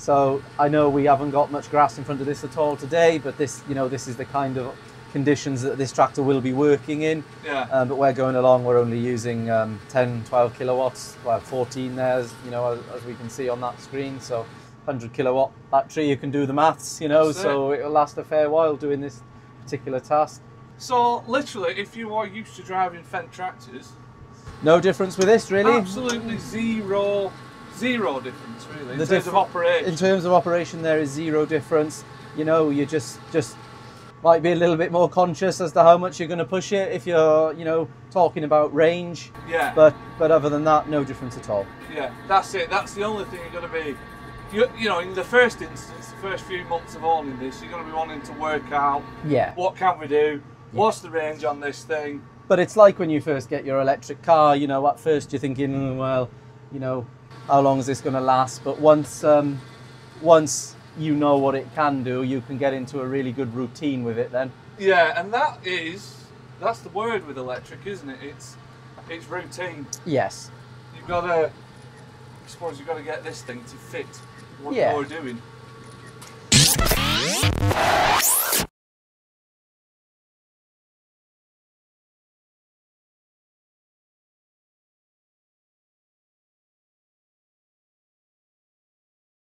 So I know we haven't got much grass in front of this at all today, but this, you know, this is the kind of conditions that this tractor will be working in. Yeah. Um, but we're going along, we're only using um, 10, 12 kilowatts, well, 14 there, as, you know, as, as we can see on that screen. So 100 kilowatt battery, you can do the maths, you know, That's it. so it'll last a fair while doing this particular task. So literally, if you are used to driving Fendt tractors, No difference with this, really. absolutely zero, zero difference really in The terms diff- of operation. In terms of operation, there is zero difference. You know, you just just might be a little bit more conscious as to how much you're going to push it if you're, you know, talking about range. yeah. But but other than that, no difference at all. Yeah, that's it. That's the only thing you're going to be. You, you know, in the first instance, the first few months of owning this, you're going to be wanting to work out Yeah. what can we do, what's the range on this thing. But it's like when you first get your electric car. You know, at first you're thinking, "Oh, well, you know, how long is this going to last? But once um, once you know what it can do, you can get into a really good routine with it then. Yeah, and that is that's the word with electric, isn't it? It's it's routine. Yes. You've got to I suppose you've got to get this thing to fit what yeah. you're doing.